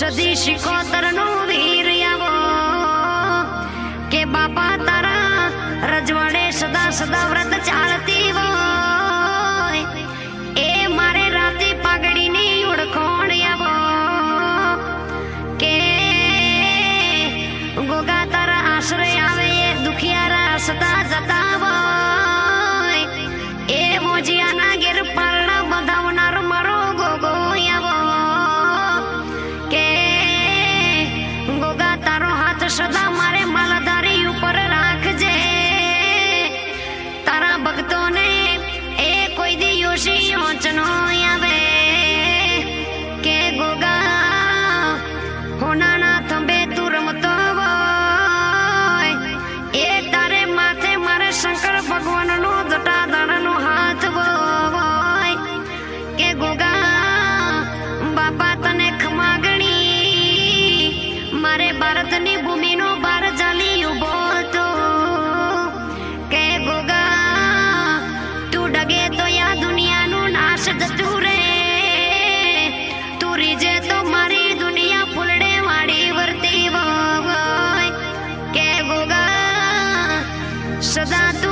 सदी शिको तरनो वीर यावो। के बापा तारा रजवाडे सदा सदा व्रत चालती वो ए मारे राती पागडी ने उड़खोण यावो। के गोगा तारा आश्रय आवे दुखियारा सदा जतावो। મારે ભારતની ભૂમિનો બાર ચાલી ઊભો હતો કે ગોગા, તું ડગે તો યા દુનિયાનું નાશ જતું રે. તું રીજે તો મારી દુનિયા ફૂલડે વાળી વર્તી હોય કે ગોગા, સદા તું